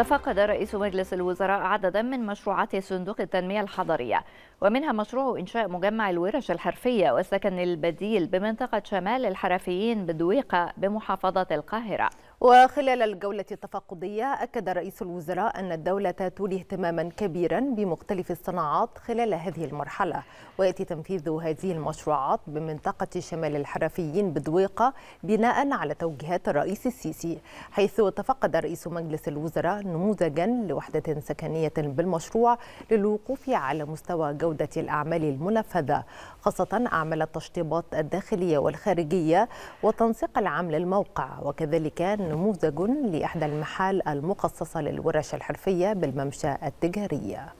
تفقد رئيس مجلس الوزراء عددا من مشروعات صندوق التنمية الحضرية ومنها مشروع إنشاء مجمع الورش الحرفية والسكن البديل بمنطقة شمال الحرفيين بدويقة بمحافظة القاهرة. وخلال الجولة التفقدية أكد رئيس الوزراء أن الدولة تولي اهتماما كبيرا بمختلف الصناعات خلال هذه المرحلة ويأتي تنفيذ هذه المشروعات بمنطقة شمال الحرفيين بدويقة بناء على توجيهات الرئيس السيسي حيث تفقد رئيس مجلس الوزراء نموذجا لوحدة سكنية بالمشروع للوقوف على مستوى جودة الأعمال المنفذة. خاصة أعمال التشطيبات الداخلية والخارجية وتنسيق العام للموقع وكذلك نموذج لإحدى المحال المخصصة للورش الحرفية بالممشى التجارية.